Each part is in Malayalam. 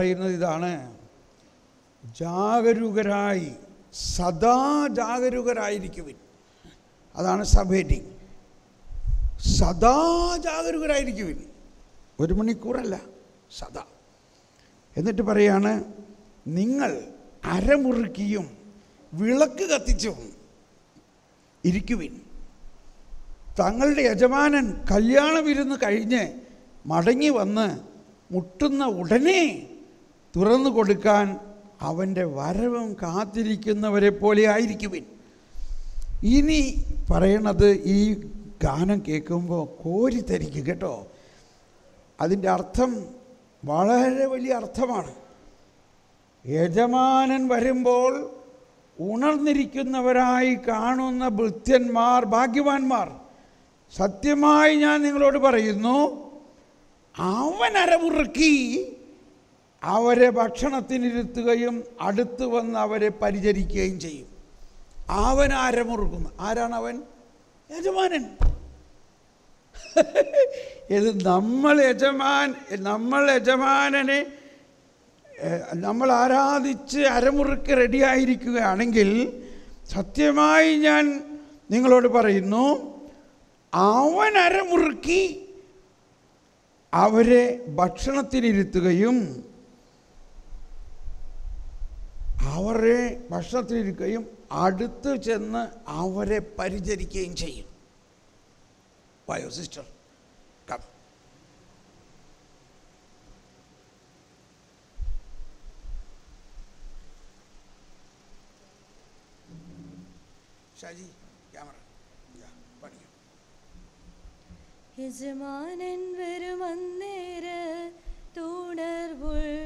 പറയുന്നത് ഇതാണ്. ജാഗരൂകരായി സദാ ജാഗരൂകരായിരിക്കുവിൻ. അതാണ് സഭേറ്റി. സദാ ജാഗരൂകരായിരിക്കുവിൻ. ഒരു മണിക്കൂറല്ല സദാ. എന്നിട്ട് പറയാണ് നിങ്ങൾ അരമുറുക്കിയും വിളക്ക് കത്തിച്ചും ഇരിക്കുവിൻ. തങ്ങളുടെ യജമാനൻ കല്യാണ വിരുന്ന് കഴിഞ്ഞ് മടങ്ങി വന്ന് മുട്ടുന്ന ഉടനെ തുറന്നു കൊടുക്കാൻ അവന്റെ വരവും കാത്തിരിക്കുന്നവരെ പോലെ ആയിരിക്കുവിൻ. ഇനി പറയണത് ഈ ഗാനം കേൾക്കുമ്പോൾ കോരിത്തരിക്കും കേട്ടോ. അതിന്റെ അർത്ഥം വളരെ വലിയ അർത്ഥമാണ്. യജമാനൻ വരുമ്പോൾ ഉണർന്നിരിക്കുന്നവരായി കാണുന്ന ഭൃത്യന്മാർ ഭാഗ്യവാന്മാർ സത്യമായി ഞാൻ നിങ്ങളോട് പറയുന്നു അവൻ അരമുറുക്കി അവരെ ഭക്ഷണത്തിനിരുത്തുകയും അടുത്ത് വന്ന് അവരെ പരിചരിക്കുകയും ചെയ്യും. അവൻ ആരമുറുക്കുന്നു ആരാണ് അവൻ? യജമാനൻ. ഇത് നമ്മൾ യജമാൻ നമ്മൾ യജമാനനെ നമ്മൾ ആരാധിച്ച് അരമുറുക്ക് റെഡിയായിരിക്കുകയാണെങ്കിൽ സത്യമായി ഞാൻ നിങ്ങളോട് പറയുന്നു അവൻ അരമുറുക്കി അവരെ ഭക്ഷണത്തിനിരുത്തുകയും അവരെ ഭക്ഷണത്തിലിരിക്കുകയും അടുത്ത് ചെന്ന് അവരെ പരിചരിക്കുകയും ചെയ്യും. വയോ സിസ്റ്റർ കം ഷാജി ക്യാമറ യജമാനൻ വരുമന്നേര തുണർവുള്ളോരായി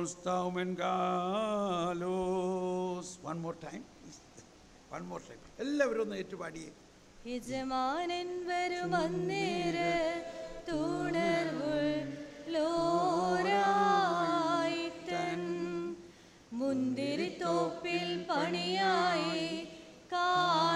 Barakamos Taumen Galos. One more time. One more time. എല്ലാവരും ഒന്ന് ഏറ്റുപാടിയേ യജമാനൻ വരുമന്നേര തുണർവുള്ളോരായി തൻ മുന്തിരിത്തോപ്പിൽ പണിയായി കാൺമോ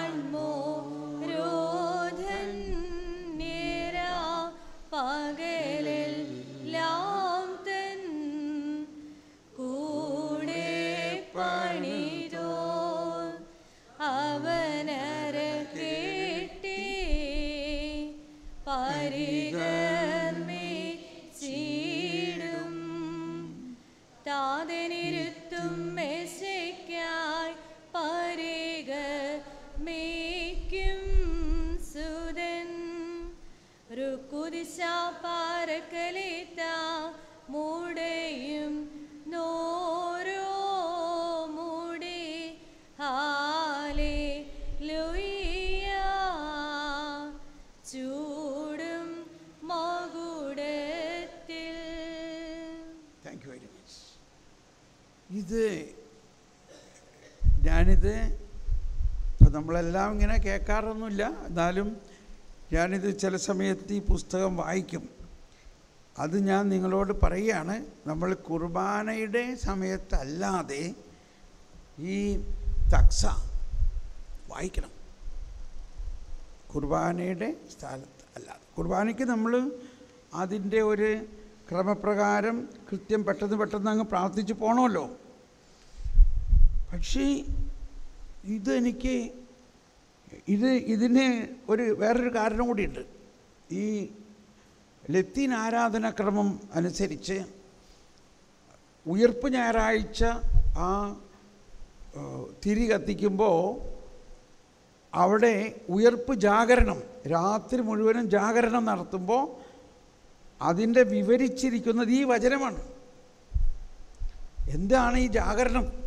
ഇത് ഞാനിത് ഇപ്പം നമ്മളെല്ലാം ഇങ്ങനെ കേൾക്കാറൊന്നുമില്ല. എന്നാലും ഞാനിത് ചില സമയത്ത് ഈ പുസ്തകം വായിക്കും. അത് ഞാൻ നിങ്ങളോട് പറയുകയാണ്. നമ്മൾ കുർബാനയുടെ സമയത്തല്ലാതെ ഈ തക്സ വായിക്കണം. കുർബാനയുടെ സ്ഥലത്ത് അല്ലാതെ. കുർബാനയ്ക്ക് നമ്മൾ അതിന്റെ ഒരു ക്രമപ്രകാരം കൃത്യം പെട്ടെന്ന് പെട്ടെന്ന് അങ്ങ് പ്രാർത്ഥിച്ച് പോകണമല്ലോ പക്ഷേ ഇതെനിക്ക് ഇത് ഇതിന് ഒരു വേറൊരു കാരണം കൂടിയുണ്ട്. ഈ ലത്തീൻ ആരാധനാക്രമം അനുസരിച്ച് ഉയർപ്പ് ഞായറാഴ്ച ആ തിരി കത്തിക്കുമ്പോൾ അവിടെ ഉയർപ്പ് ജാഗരണം രാത്രി മുഴുവനും ജാഗരണം നടത്തുമ്പോൾ അതിന്റെ വിവരിച്ചിരിക്കുന്നത് ഈ വചനമാണ്. എന്താണ് ഈ ജാഗരണം?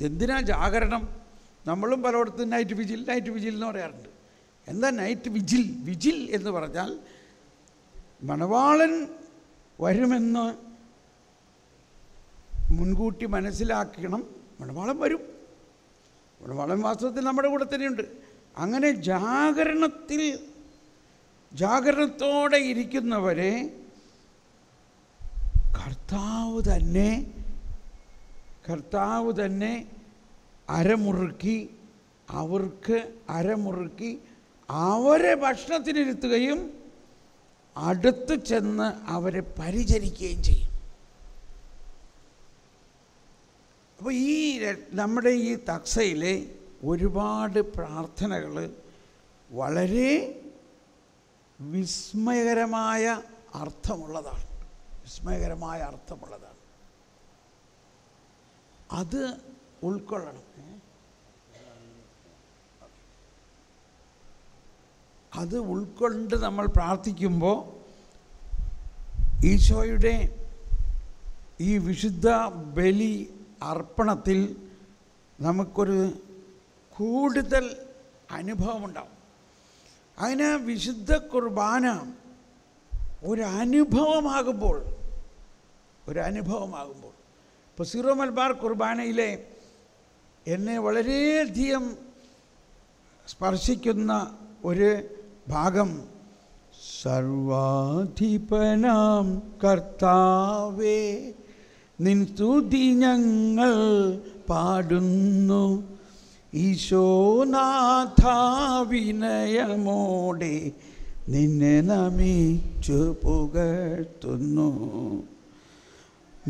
എന്തിനാ ജാഗരണം? നമ്മളും പലയിടത്തും നൈറ്റ് വിജിൽ നൈറ്റ് വിജിൽ എന്ന് പറയാറുണ്ട്. എന്താ നൈറ്റ് വിജിൽ വിജിൽ എന്ന് പറഞ്ഞാൽ മണവാളൻ വരുമെന്ന് മുൻകൂട്ടി മനസ്സിലാക്കണം മണവാളം വരും. മണവാളൻ വാസ്തവത്തിൽ നമ്മുടെ കൂടെ തന്നെയുണ്ട്. അങ്ങനെ ജാഗരണത്തിൽ ജാഗരണത്തോടെ ഇരിക്കുന്നവരെ കർത്താവ് തന്നെ കർത്താവ് തന്നെ അരമുറുക്കി അവർക്ക് അരമുറുക്കി അവരെ ഭക്ഷണത്തിനിരുത്തുകയും അടുത്ത് ചെന്ന് അവരെ പരിചരിക്കുകയും ചെയ്യും. അപ്പോൾ ഈ നമ്മുടെ ഈ തക്സയിലെ ഒരുപാട് പ്രാർത്ഥനകൾ വളരെ വിസ്മയകരമായ അർത്ഥമുള്ളതാണ്. വിസ്മയകരമായ അർത്ഥമുള്ളതാണ്. അത് ഉൾക്കൊള്ളണം? അത് ഉൾക്കൊണ്ട് നമ്മൾ പ്രാർത്ഥിക്കുമ്പോൾ ഈശോയുടെ ഈ വിശുദ്ധ ബലി അർപ്പണത്തിൽ നമുക്കൊരു കൂടുതൽ അനുഭവമുണ്ടാവും അതിന് വിശുദ്ധ കുർബാന ഒരു അനുഭവമാകുമ്പോൾ ഒരു ഇപ്പോൾ സീറോ മലബാർ കുർബാനയിലെ എന്നെ വളരെയധികം സ്പർശിക്കുന്ന ഒരു ഭാഗം സർവാധിപനാം കർത്താവേ നിൻ സ്തുതി ഞങ്ങൾ പാടുന്നു. ഈശോനാഥ വിനയമോടെ നിന്നെ നമിച്ചു പുകഴ്ത്തുന്നു.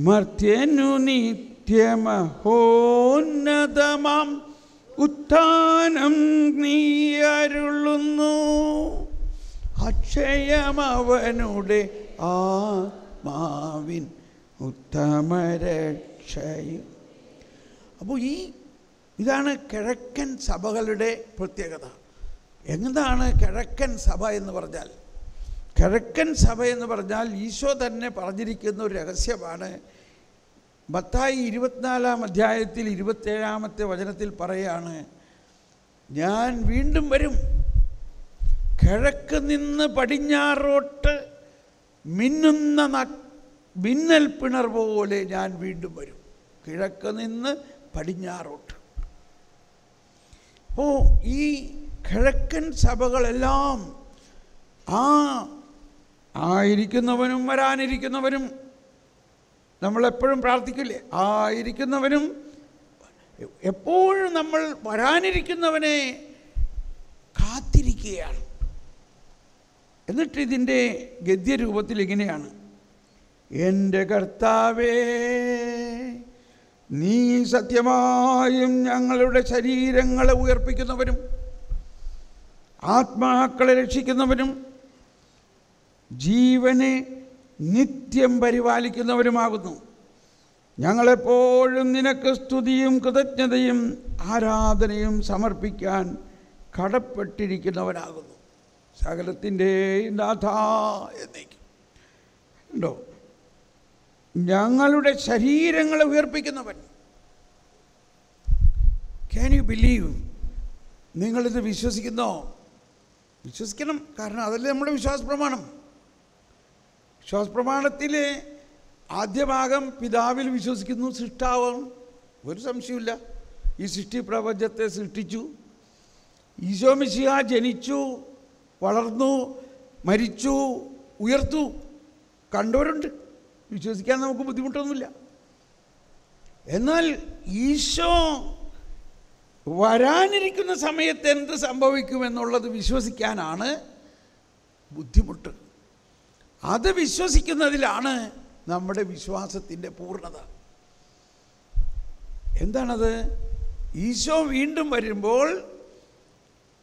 മർത്യനു നിത്യമഹോന്നതമാം ഉത്ഥാനം നീ അരുളുന്നു. അക്ഷയമവനുടെ ആത്മാവിൻ ഉത്തമരക്ഷയും. അപ്പോൾ ഈ ഇതാണ് കിഴക്കൻ സഭകളുടെ പ്രത്യേകത. എന്താണ് കിഴക്കൻ സഭ എന്ന് പറഞ്ഞാൽ കിഴക്കൻ സഭ എന്ന് പറഞ്ഞാൽ ഈശോ തന്നെ പറഞ്ഞിരിക്കുന്ന ഒരു രഹസ്യമാണ്. മത്തായി ഇരുപത്തിനാലാം അധ്യായത്തിൽ ഇരുപത്തേഴാമത്തെ വചനത്തിൽ പറയാണ് ഞാൻ വീണ്ടും വരും. കിഴക്ക് നിന്ന് പടിഞ്ഞാറോട്ട് മിന്നുന്ന മിന്നൽ പിണർ പോലെ ഞാൻ വീണ്ടും വരും. കിഴക്ക് നിന്ന് പടിഞ്ഞാറോട്ട്. അപ്പോൾ ഈ കിഴക്കൻ സഭകളെല്ലാം ആ ആയിരിക്കുന്നവനും വരാനിരിക്കുന്നവനും നമ്മളെപ്പോഴും പ്രാർത്ഥിക്കില്ലേ? ആയിരിക്കുന്നവനും എപ്പോഴും നമ്മൾ വരാനിരിക്കുന്നവനെ കാത്തിരിക്കുകയാണ്. എന്നിട്ട് ഇതിന്റെ ഗദ്യരൂപത്തിൽ ഇങ്ങനെയാണ്. എന്റെ കർത്താവേ നീ സത്യമായും ഞങ്ങളുടെ ശരീരങ്ങളെ ഉയർപ്പിക്കുന്നവരും ആത്മാക്കളെ രക്ഷിക്കുന്നവരും ജീവനെ നിത്യം പരിപാലിക്കുന്നവരുമാകുന്നു. ഞങ്ങളെപ്പോഴും നിനക്ക് സ്തുതിയും കൃതജ്ഞതയും ആരാധനയും സമർപ്പിക്കാൻ കടപ്പെട്ടിരിക്കുന്നവരാകുന്നു. സകലത്തിന്റെയും നാഥ എന്നേക്കും. ഉണ്ടോ ഞങ്ങളുടെ ശരീരങ്ങളെ ഉയർപ്പിക്കുന്നവൻ. ക്യാൻ യു ബിലീവ് നിങ്ങളിത് വിശ്വസിക്കുന്നോ? വിശ്വസിക്കണം. കാരണം അതല്ലേ നമ്മുടെ വിശ്വാസ പ്രമാണം വിശ്വാസ പ്രമാണത്തിൽ ആദ്യ ഭാഗം പിതാവിൽ വിശ്വസിക്കുന്നു സൃഷ്ടാവും. ഒരു സംശയമില്ല ഈ സൃഷ്ടി പ്രപഞ്ചത്തെ സൃഷ്ടിച്ചു ഈശോമിശിഹ ജനിച്ചു വളർന്നു മരിച്ചു ഉയർത്തു. കണ്ടവരുണ്ട്. വിശ്വസിക്കാൻ നമുക്ക് ബുദ്ധിമുട്ടൊന്നുമില്ല. എന്നാൽ ഈശോ വരാനിരിക്കുന്ന സമയത്ത് എന്ത് സംഭവിക്കുമെന്നുള്ളത് വിശ്വസിക്കാനാണ് ബുദ്ധിമുട്ട്. അത് വിശ്വസിക്കുന്നതിലാണ് നമ്മുടെ വിശ്വാസത്തിന്റെ പൂർണത. എന്താണത്? ഈശോ വീണ്ടും വരുമ്പോൾ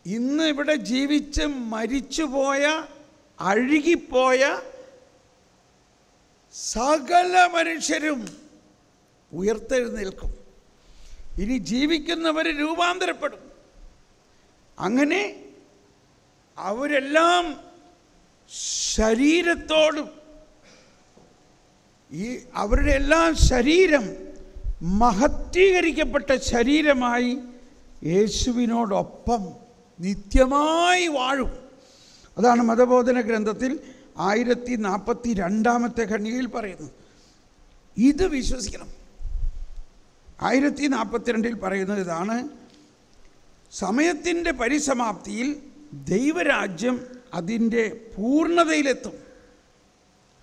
ഇന്ന് ഇവിടെ ജീവിച്ച് മരിച്ചുപോയ അഴുകിപ്പോയ സകല മനുഷ്യരും ഉയർത്തെഴുന്നേൽക്കും. ഇനി ജീവിക്കുന്നവർ രൂപാന്തരപ്പെടും. അങ്ങനെ അവരെല്ലാം ശരീരത്തോടും ഈ അവരുടെ എല്ലാം ശരീരം മഹത്വീകരിക്കപ്പെട്ട ശരീരമായി യേശുവിനോടൊപ്പം നിത്യമായി വാഴും. അതാണ് മതബോധന ഗ്രന്ഥത്തിൽ ആയിരത്തി നാൽപ്പത്തി രണ്ടാമത്തെ ഖണ്ഡികയിൽ പറയുന്നത്. ഇത് വിശ്വസിക്കണം. ആയിരത്തി നാൽപ്പത്തിരണ്ടിൽ പറയുന്നത് ഇതാണ് സമയത്തിന്റെ പരിസമാപ്തിയിൽ ദൈവരാജ്യം അതിന്റെ പൂർണതയിലെത്തും.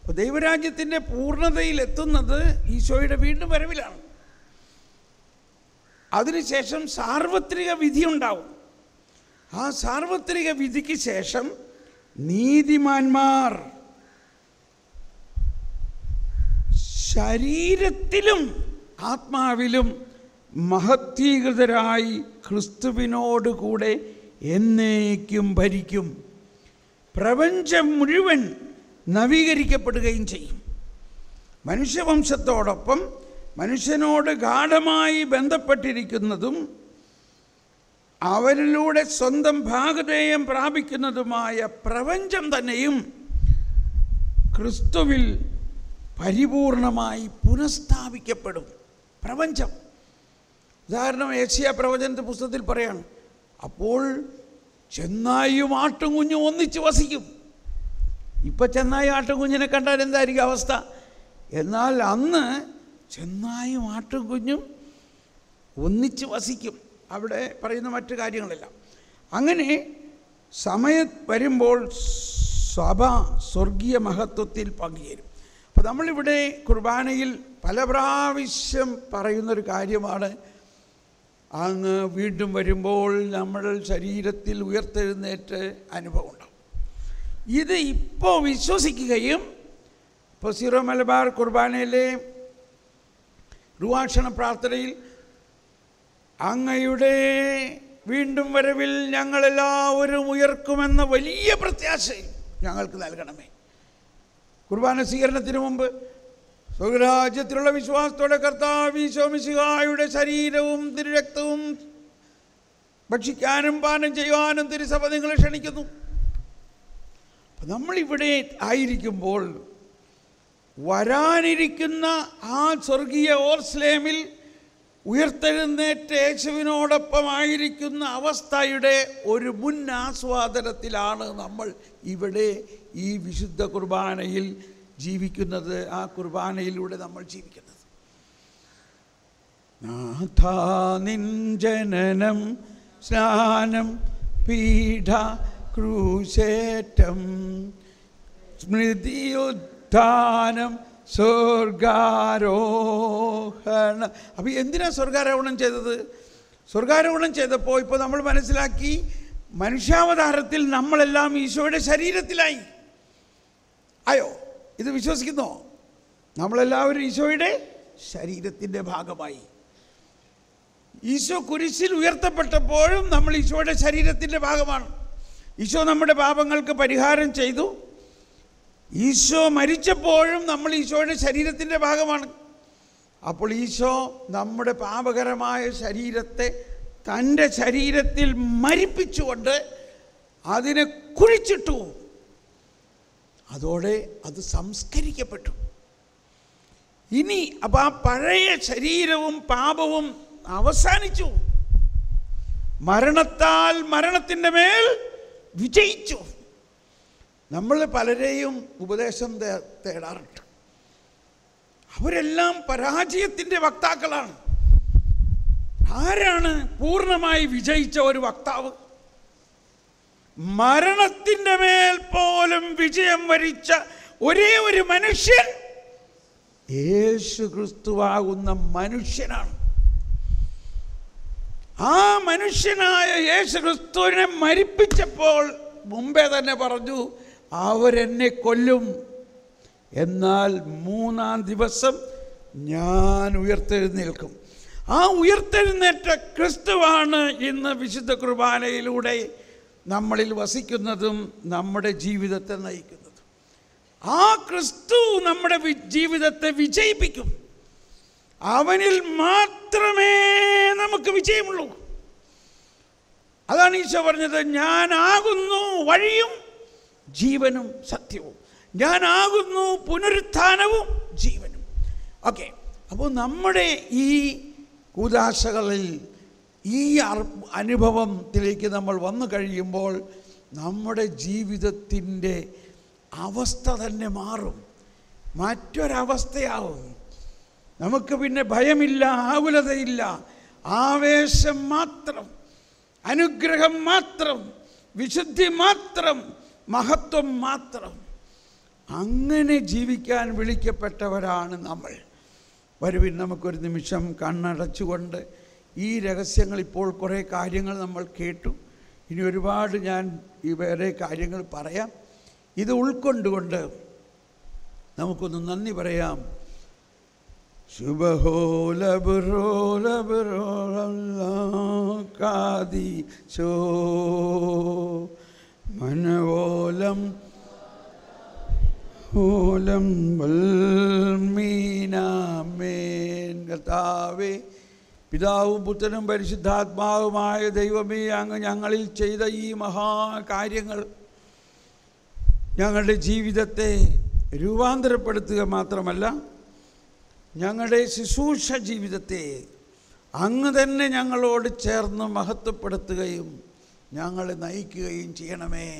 അപ്പോൾ ദൈവരാജ്യത്തിന്റെ പൂർണതയിലെത്തുന്നത് ഈശോയുടെ വീണ്ടും വരവിലാണ്. അതിനുശേഷം സാർവത്രിക വിധി ഉണ്ടാവും ആ സാർവത്രിക വിധിക്ക് ശേഷം നീതിമാന്മാർ ശരീരത്തിലും ആത്മാവിലും മഹത്വീകൃതരായി ക്രിസ്തുവിനോടുകൂടെ എന്നേക്കും ഭരിക്കും. പ്രപഞ്ചം മുഴുവൻ നവീകരിക്കപ്പെടുകയും ചെയ്യും. മനുഷ്യവംശത്തോടൊപ്പം മനുഷ്യനോട് ഗാഠമായി ബന്ധപ്പെട്ടിരിക്കുന്നതും അവരിലൂടെ സ്വന്തം ഭാഗധേയം പ്രാപിക്കുന്നതുമായ പ്രപഞ്ചം തന്നെയും ക്രിസ്തുവിൽ പരിപൂർണമായി പുനഃസ്ഥാപിക്കപ്പെടും. പ്രപഞ്ചം. ഉദാഹരണം ഏഷ്യ പ്രവചനത്തെ പുസ്തകത്തിൽ പറയാണ് അപ്പോൾ ചെന്നായും ആട്ടും കുഞ്ഞും ഒന്നിച്ച് വസിക്കും. ഇപ്പം ചെന്നായി ആട്ടും കുഞ്ഞിനെ കണ്ടാൽ എന്തായിരിക്കും അവസ്ഥ? എന്നാൽ അന്ന് ചെന്നായും ആട്ടും കുഞ്ഞും ഒന്നിച്ച് വസിക്കും. അവിടെ പറയുന്ന മറ്റു കാര്യങ്ങളെല്ലാം. അങ്ങനെ സമയം വരുമ്പോൾ സഭ സ്വർഗീയ മഹത്വത്തിൽ പങ്കുചേരും. അപ്പോൾ നമ്മളിവിടെ കുർബാനയിൽ പല പ്രാവശ്യം പറയുന്നൊരു കാര്യമാണ് അങ്ങ് വീണ്ടും വരുമ്പോൾ നമ്മുടെ ശരീരത്തിൽ ഉയർത്തെഴുന്നേറ്റ് അനുഭവം ഉണ്ടാവും. ഇത് ഇപ്പോൾ വിശ്വസിക്കുകയും ഇപ്പോൾ സീറോ മലബാർ കുർബാനയിലെ രൂപാക്ഷണ പ്രാർത്ഥനയിൽ അങ്ങയുടെ വീണ്ടും വരവിൽ ഞങ്ങളെല്ലാവരും ഉയർക്കുമെന്ന വലിയ പ്രത്യാശയും ഞങ്ങൾക്ക് നൽകണമേ. കുർബാന സ്വീകരണത്തിന് മുമ്പ് സ്വരാജ്യത്തിലുള്ള വിശ്വാസത്തോടെ കർത്താവ് ഈശോമിശിഹായുടെ ശരീരവും തിരുരക്തവും ഭക്ഷിക്കാനും പാനം ചെയ്യുവാനും തിരുസഭ നിങ്ങളെ ക്ഷണിക്കുന്നു. നമ്മളിവിടെ ആയിരിക്കുമ്പോൾ വരാനിരിക്കുന്ന ആ സ്വർഗീയ ഓർസ്ലേമിൽ ഉയർത്തെഴുന്നേറ്റ യേശുവിനോടൊപ്പമായിരിക്കുന്ന അവസ്ഥയുടെ ഒരു മുൻ ആസ്വാദനത്തിലാണ് നമ്മൾ ഇവിടെ ഈ വിശുദ്ധ കുർബാനയിൽ ജീവിക്കുന്നത് ആ കുർബാനയിലൂടെ നമ്മൾ ജീവിക്കുന്നത്. നാഥാ നിൻ ജനനം സ്നാനം പീഠ ക്രൂശേറ്റം സ്മൃതിയുദ്ധാനം സ്വർഗാരോഹണം. അപ്പോൾ എന്തിനാ സ്വർഗാരോഹണം ചെയ്തത്? സ്വർഗാരോഹണം ചെയ്തപ്പോൾ ഇപ്പോൾ നമ്മൾ മനസ്സിലാക്കി മനുഷ്യാവതാരത്തിൽ നമ്മളെല്ലാം ഈശോയുടെ ശരീരത്തിലായി. ആയോ ഇത് വിശ്വസിക്കുന്നു. നമ്മളെല്ലാവരും ഈശോയുടെ ശരീരത്തിന്റെ ഭാഗമായി. ഈശോ കുരിശിൽ ഉയർത്തപ്പെട്ടപ്പോഴും നമ്മൾ ഈശോയുടെ ശരീരത്തിന്റെ ഭാഗമാണ്. ഈശോ നമ്മുടെ പാപങ്ങൾക്ക് പരിഹാരം ചെയ്തു. ഈശോ മരിച്ചപ്പോഴും നമ്മൾ ഈശോയുടെ ശരീരത്തിന്റെ ഭാഗമാണ്. അപ്പോൾ ഈശോ നമ്മുടെ പാപകരമായ ശരീരത്തെ തന്റെ ശരീരത്തിൽ മരിപ്പിച്ചുകൊണ്ട് അതിനെ കുഴിച്ചിട്ടു. അതോടെ അത് സംസ്കരിക്കപ്പെട്ടു. ഇനി അപ്പം ആ പഴയ ശരീരവും പാപവും അവസാനിച്ചു. മരണത്താൽ മരണത്തിന്റെ മേൽ വിജയിച്ചു. നമ്മൾ പലരെയും ഉപദേശം തേടാറുണ്ട്. അവരെല്ലാം പരാജയത്തിന്റെ വക്താക്കളാണ്. ആരാണ് പൂർണമായി വിജയിച്ച ഒരു വക്താവ്? മരണത്തിന്റെ മേൽ പോലും വിജയം വരിച്ച ഒരേ ഒരു മനുഷ്യൻ യേശു ക്രിസ്തുവാകുന്ന മനുഷ്യനാണ്. ആ മനുഷ്യനായ യേശു ക്രിസ്തുവിനെ മരിപ്പിച്ചപ്പോൾ മുമ്പേ തന്നെ പറഞ്ഞു അവരെന്നെ കൊല്ലും. എന്നാൽ മൂന്നാം ദിവസം ഞാൻ ഉയർത്തെഴുന്നേൽക്കും. ആ ഉയർത്തെഴുന്നേറ്റ ക്രിസ്തുവാണ് ഇന്ന് വിശുദ്ധ കുർബാനയിലൂടെ നമ്മളിൽ വസിക്കുന്നതും നമ്മുടെ ജീവിതത്തെ നയിക്കുന്നതും. ആ ക്രിസ്തു നമ്മുടെ ജീവിതത്തെ വിജയിപ്പിക്കും. അവനിൽ മാത്രമേ നമുക്ക് വിജയമുള്ളൂ. അതാണ് ഈശോ പറഞ്ഞത് ഞാനാകുന്നു വഴിയും ജീവനും സത്യവും. ഞാനാകുന്നു പുനരുത്ഥാനവും ജീവനും. ഓക്കെ അപ്പോൾ നമ്മുടെ ഈ കൂതാശകളിൽ ഈ അനുഭവത്തിലേക്ക് നമ്മൾ വന്നു കഴിയുമ്പോൾ നമ്മുടെ ജീവിതത്തിന്റെ അവസ്ഥ തന്നെ മാറും. മറ്റൊരവസ്ഥയാവും. നമുക്ക് പിന്നെ ഭയമില്ല ആകുലതയില്ല. ആവേശം മാത്രം അനുഗ്രഹം മാത്രം വിശുദ്ധി മാത്രം മഹത്വം മാത്രം. അങ്ങനെ ജീവിക്കാൻ വിളിക്കപ്പെട്ടവരാണ് നമ്മൾ. വരുവിൻ നമുക്കൊരു നിമിഷം കണ്ണടച്ചുകൊണ്ട് ഈ രഹസ്യങ്ങൾ ഇപ്പോൾ കുറേ കാര്യങ്ങൾ നമ്മൾ കേട്ടു. ഇനി ഒരുപാട് ഞാൻ ഈ വേറെ കാര്യങ്ങൾ പറയാം. ഇത് ഉൾക്കൊണ്ടുകൊണ്ട് നമുക്കൊന്ന് നന്ദി പറയാം. ശുഭഹോലബുറോലബുറോലി ചോ മനവോലം ഓലം വൽമീനാമേൻ കർത്താവേ. പിതാവും പുത്രനും പരിശുദ്ധാത്മാവുമായ ദൈവമേ അങ്ങ് ഞങ്ങളിൽ ചെയ്ത ഈ മഹാകാര്യങ്ങൾ ഞങ്ങളുടെ ജീവിതത്തെ രൂപാന്തരപ്പെടുത്തുക മാത്രമല്ല ഞങ്ങളുടെ ശുശ്രൂഷ ജീവിതത്തെ അങ്ങ് തന്നെ ഞങ്ങളോട് ചേർന്ന് മഹത്വപ്പെടുത്തുകയും ഞങ്ങളെ നയിക്കുകയും ചെയ്യണമേ.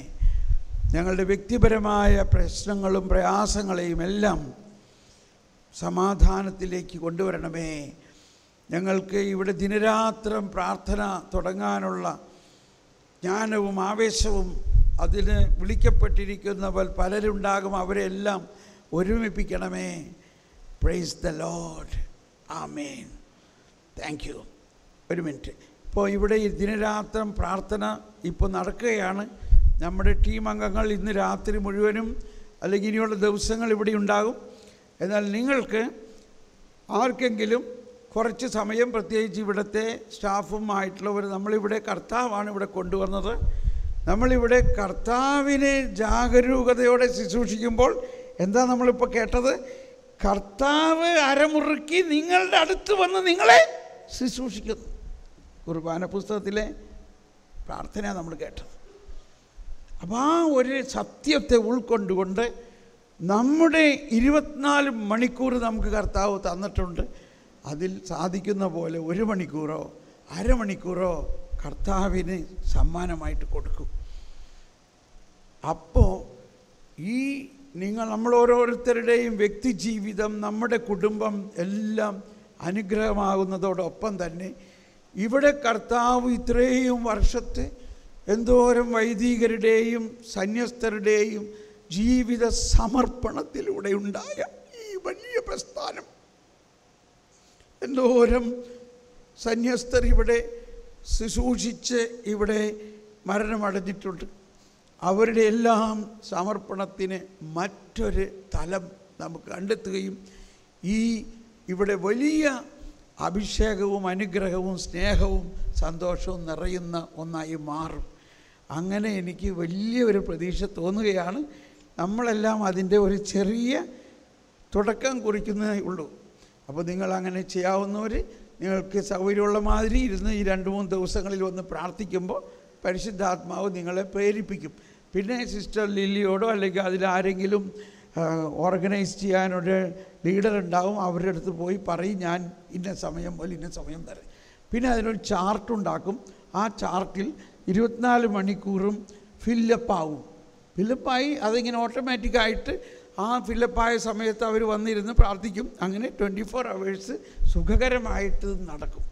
ഞങ്ങളുടെ വ്യക്തിപരമായ പ്രശ്നങ്ങളും പ്രയാസങ്ങളെയും എല്ലാം സമാധാനത്തിലേക്ക് കൊണ്ടുവരണമേ. ഞങ്ങൾക്ക് ഇവിടെ ദിനരാത്രം പ്രാർത്ഥന തുടങ്ങാനുള്ള ജ്ഞാനവും ആവേശവും അതിന് വിളിക്കപ്പെട്ടിരിക്കുന്നവർ പലരുണ്ടാകും. അവരെല്ലാം ഒരുമിപ്പിക്കണമേ. Praise the lord amen thank you ഒരു മിനിറ്റ്. ഇപ്പോൾ ഇവിടെ ദിനരാത്രം പ്രാർത്ഥന ഇപ്പോൾ നടക്കുകയാണ്. നമ്മുടെ ടീം അംഗങ്ങൾ ഇന്ന് രാത്രി മുഴുവനും അല്ലെങ്കിൽ ഇനിയുള്ള ദിവസങ്ങൾ ഇവിടെ ഉണ്ടാകും. എന്നാൽ നിങ്ങൾക്ക് ആർക്കെങ്കിലും കുറച്ച് സമയം പ്രത്യേകിച്ച് ഇവിടുത്തെ സ്റ്റാഫും ആയിട്ടുള്ളവർ നമ്മളിവിടെ കർത്താവാണ് ഇവിടെ കൊണ്ടുവന്നത്. നമ്മളിവിടെ കർത്താവിനെ ജാഗരൂകതയോടെ ശുശ്രൂഷിക്കുമ്പോൾ എന്താ നമ്മളിപ്പോൾ കേട്ടത്? കർത്താവ് അരമുറുക്കി നിങ്ങളുടെ അടുത്ത് വന്ന് നിങ്ങളെ ശുശ്രൂഷിക്കുന്നു. കുർബാന പുസ്തകത്തിലെ പ്രാർത്ഥന നമ്മൾ കേട്ടത്. അപ്പോൾ ആ ഒരു സത്യത്തെ ഉൾക്കൊണ്ടുകൊണ്ട് നമ്മുടെ ഇരുപത്തിനാല് മണിക്കൂർ നമുക്ക് കർത്താവ് തന്നിട്ടുണ്ട്. അതിൽ സാധിക്കുന്ന പോലെ ഒരു മണിക്കൂറോ അരമണിക്കൂറോ കർത്താവിന് സമ്മാനമായിട്ട് കൊടുക്കും. അപ്പോൾ ഈ നിങ്ങൾ നമ്മൾ ഓരോരുത്തരുടെയും വ്യക്തി ജീവിതം നമ്മുടെ കുടുംബം എല്ലാം അനുഗ്രഹമാകുന്നതോടൊപ്പം തന്നെ ഇവിടെ കർത്താവ് ഇത്രയും വർഷത്തെ എന്തോരം വൈദികരുടെയും സന്യസ്തരുടെയും ജീവിത സമർപ്പണത്തിലൂടെ ഉണ്ടായ ഈ വലിയ പ്രസ്ഥാനം. എന്തോരം സന്യസ്തർ ഇവിടെ ശുശ്രൂഷിച്ച് ഇവിടെ മരണമടഞ്ഞിട്ടുണ്ട് അവരുടെ എല്ലാം സമർപ്പണത്തിന് മറ്റൊരു തലം നമുക്ക് കണ്ടെത്തുകയും ഈ ഇവിടെ വലിയ അഭിഷേകവും അനുഗ്രഹവും സ്നേഹവും സന്തോഷവും നിറയുന്ന ഒന്നായി മാറും. അങ്ങനെ എനിക്ക് വലിയൊരു പ്രതീക്ഷ തോന്നുകയാണ്. നമ്മളെല്ലാം അതിന്റെ ഒരു ചെറിയ തുടക്കം കുറിക്കുന്നതേ ഉള്ളൂ. അപ്പോൾ നിങ്ങൾ അങ്ങനെ ചെയ്യാവുന്നവർ നിങ്ങൾക്ക് സൗകര്യമുള്ള മാതിരി ഇരുന്ന് ഈ രണ്ട് മൂന്ന് ദിവസങ്ങളിൽ വന്ന് പ്രാർത്ഥിക്കുമ്പോൾ പരിശുദ്ധാത്മാവ് നിങ്ങളെ പ്രേരിപ്പിക്കും. പിന്നെ സിസ്റ്റർ ലില്ലിയോടോ അല്ലെങ്കിൽ അതിലാരെങ്കിലും ഓർഗനൈസ് ചെയ്യാനൊരു ലീഡർ ഉണ്ടാവും അവരുടെ അടുത്ത് പോയി പറയും ഞാൻ ഇന്ന സമയം പോലെ ഇന്ന സമയം തരാം പിന്നെ അതിനൊരു ചാർട്ട് ഉണ്ടാക്കും. ആ ചാർട്ടിൽ ഇരുപത്തിനാല് മണിക്കൂറും ഫില്ലപ്പാവും. ഫില്ലപ്പായി അതിങ്ങനെ ഓട്ടോമാറ്റിക്കായിട്ട് ആ ഫില്ലപ്പായ സമയത്ത് അവർ വന്നിരുന്ന് പ്രാർത്ഥിക്കും. അങ്ങനെ ട്വന്റി ഫോർ അവേഴ്സ് സുഖകരമായിട്ട് നടക്കും.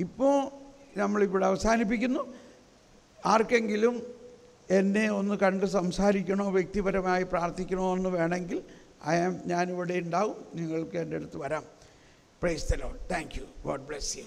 ഇപ്പോൾ നമ്മളിവിടെ അവസാനിപ്പിക്കുന്നു. ആർക്കെങ്കിലും എന്നെ ഒന്ന് കണ്ട് സംസാരിക്കണോ വ്യക്തിപരമായി പ്രാർത്ഥിക്കണോ എന്ന് വേണമെങ്കിൽ ഐ ആം ഞാനിവിടെ ഉണ്ടാവും. നിങ്ങൾക്ക് എന്റെ അടുത്ത് വരാം. Praise lord thank you god bless you